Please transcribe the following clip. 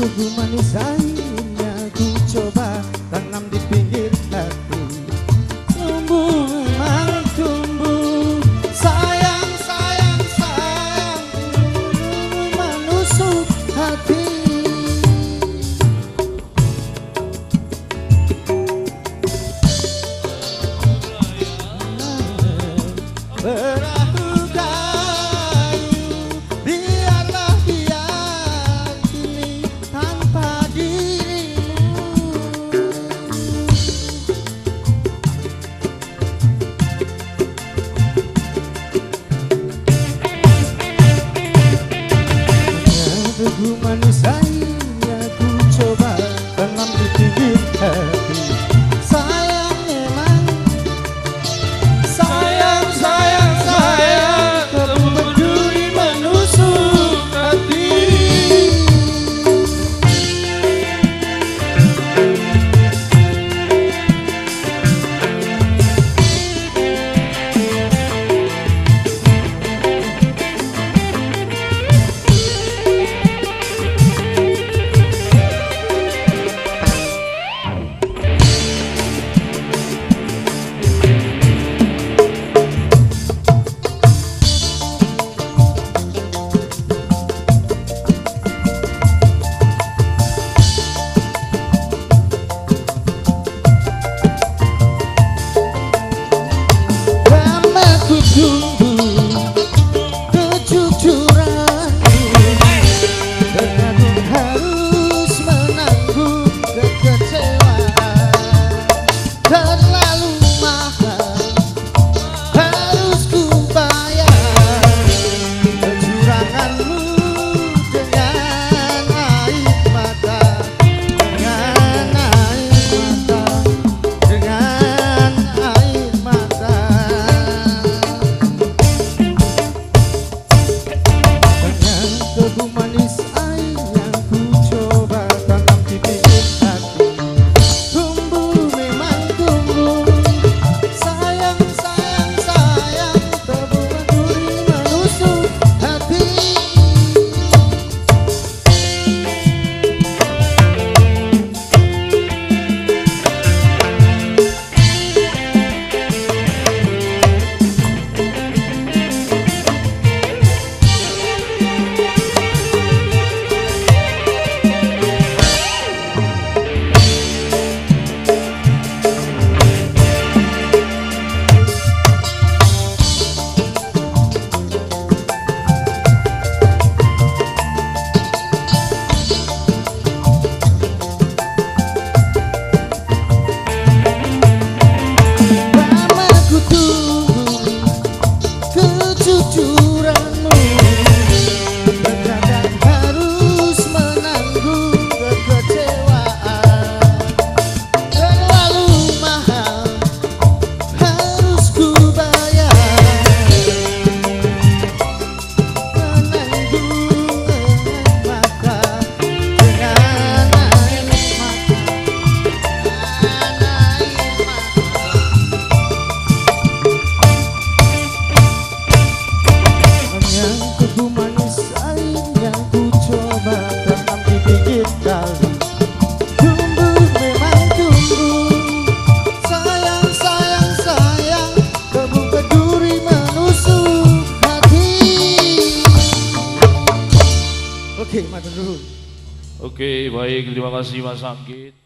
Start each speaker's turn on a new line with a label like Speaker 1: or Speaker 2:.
Speaker 1: Kuku manis lainnya ku coba todo malicioso Oke,
Speaker 2: baik. Terima kasih Mas Anggit.